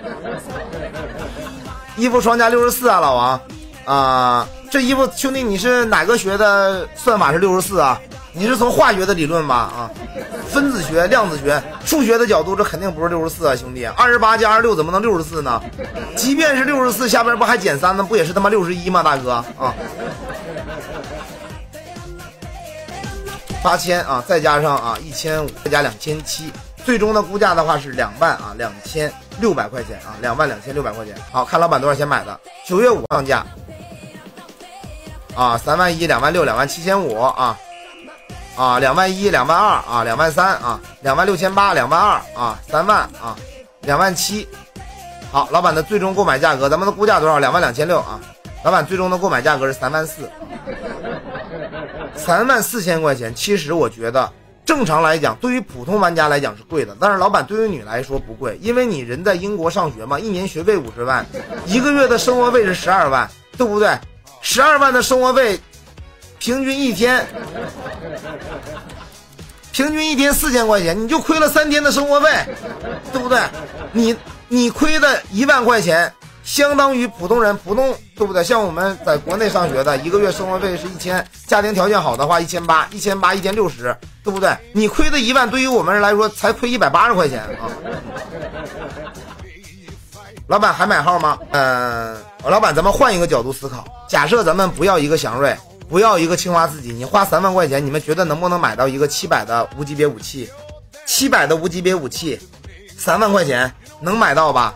衣服双加六十四啊，老王啊，这衣服兄弟你是哪个学的算法是六十四啊？你是从化学的理论吧？啊，分子学、量子学、数学的角度，这肯定不是六十四啊，兄弟，二十八加二十六怎么能六十四呢？即便是六十四，下边不还减三呢？不也是他妈六十一吗，大哥啊？八千啊，再加上啊一千五，再加两千七，最终的估价的话是两万啊两千六百块钱啊，两万两千六百块钱。好看老板多少钱买的？九月五上架啊，三万一、两万六、两万七千五啊。啊，两万一，两万二啊，两万三啊，两万六千八，两万二啊，三万啊，两万七。好，老板的最终购买价格，咱们的估价多少？两万两千六啊。老板最终的购买价格是三万四，三万四千块钱。其实我觉得，正常来讲，对于普通玩家来讲是贵的，但是老板对于你来说不贵，因为你人在英国上学嘛，一年学费五十万，一个月的生活费是十二万，对不对？十二万的生活费。平均一天，平均一天四千块钱，你就亏了三天的生活费，对不对？你你亏的一万块钱，相当于普通人普通，对不对？像我们在国内上学的，一个月生活费是一千，家庭条件好的话一千八，一千八一天六十，对不对？你亏的一万，对于我们来说才亏一百八十块钱啊！老板还买号吗？嗯，老板，咱们换一个角度思考，假设咱们不要一个祥瑞。不要一个青花瓷级，你花三万块钱，你们觉得能不能买到一个七百的无级别武器？七百的无级别武器，三万块钱能买到吧？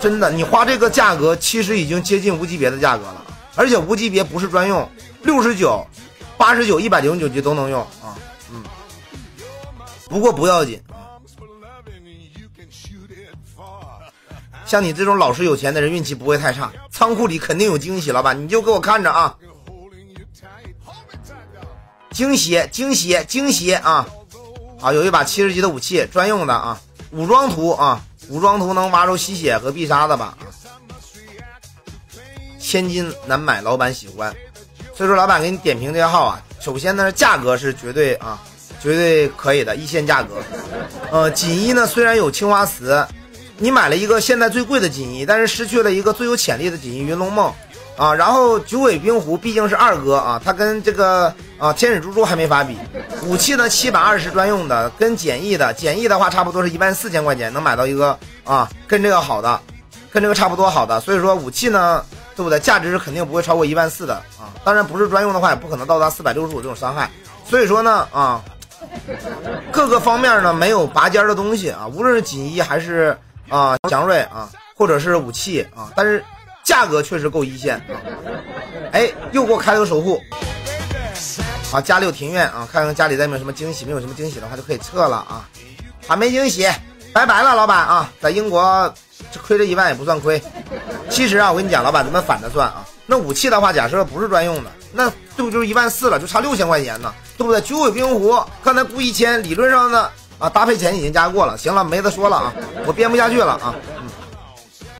真的，你花这个价格，其实已经接近无级别的价格了。而且无级别不是专用，六十九、八十九、一百零九级都能用啊。嗯，不过不要紧像你这种老实有钱的人，运气不会太差，仓库里肯定有惊喜，老板你就给我看着啊。惊喜惊喜惊喜啊！啊，有一把七十级的武器，专用的啊，武装图啊，武装图能挖出吸血和必杀的吧？千金难买，老板喜欢，所以说老板给你点评这号啊，首先呢，价格是绝对啊，绝对可以的一线价格。呃，锦衣呢虽然有青花瓷，你买了一个现在最贵的锦衣，但是失去了一个最有潜力的锦衣云龙梦。啊，然后九尾冰狐毕竟是二哥啊，他跟这个啊天使猪猪还没法比。武器呢，七百二十专用的，跟简易的，简易的话差不多是一万四千块钱能买到一个啊，跟这个好的，跟这个差不多好的。所以说武器呢，对不对？价值是肯定不会超过一万四的啊。当然不是专用的话，也不可能到达四百六十五这种伤害。所以说呢，啊，各个方面呢没有拔尖的东西啊，无论是锦衣还是啊祥瑞啊，或者是武器啊，但是。价格确实够一线啊！哎，又给我开了个守护，好，家里有庭院啊，看看家里再没有什么惊喜，没有什么惊喜的话就可以撤了啊。还没惊喜，拜拜了，老板啊，在英国这亏这一万也不算亏。其实啊，我跟你讲，老板咱们反着算啊，那武器的话，假设不是专用的，那对不就是一万四了，就差六千块钱呢，对不对？九尾冰狐刚才估一千，理论上呢啊，搭配钱已经加过了。行了，没得说了啊，我编不下去了啊。